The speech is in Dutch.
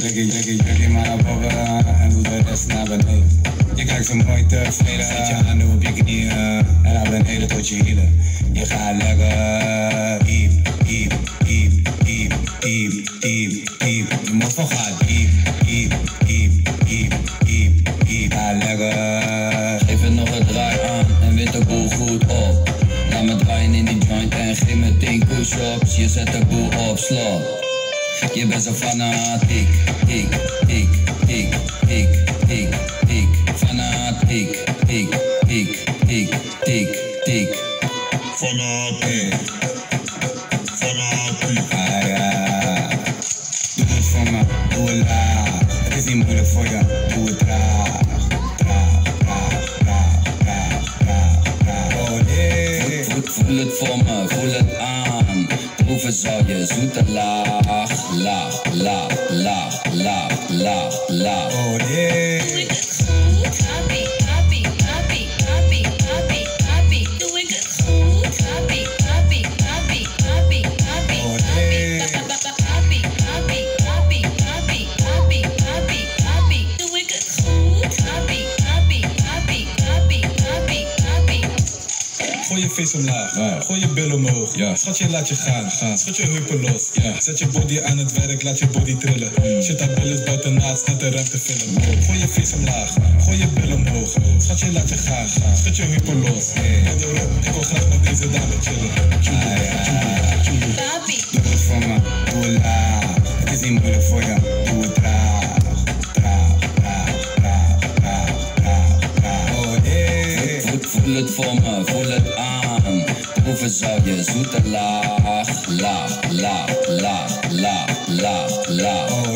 Blikkie, blikkie, blikkie maar naar boven eh, en doe de rest naar beneden. Je kijkt zo mooi tevreden, zet je handen op je knieën en naar beneden tot je hielen. Je gaat lekker, diep, diep, diep, diep, diep, diep, diep. Je moet voor gaan, diep, diep, diep, diep, diep, diep. Ga lekker. Geef het nog een draai aan en wint de boel goed op. Laat me draaien in die joint en geef me 10 push-ups, je zet de boel op slot. Je bent zo fanatiek, ik, ik, ik, ik, ik, ik, fanatiek, ik, ik, ik, ik, ik. Fanatiek. Fanatiek. Ah ja. Doe het voor me, doe het laag. Het is niet moeilijk voor je, doe het traag. Voel het voor me, voel het aan. Proeven zou je zoete laag, laag, laag, laag, laag, laag, laag. Oh nee. Gooi je face omlaag, gooi je bil omhoog. Schatje, laat je gaan, schud je heupen los. Zet je body aan het werk, laat je body trillen. Shit, dat bil is buiten naad, net de ruimte vullen. Gooi je face omlaag, gooi je bil omhoog. Schatje, laat je gaan, schud je heupen los. Erop, ik wil graag met deze dame chillen. Tjoe, tjoe, tjoe. Papi, Doe het voor me, doe het is niet moeilijk voor je, het voor me, voel het aan. Proeven zou je zoete laag, laag, laag, laag, laag, laag, laag.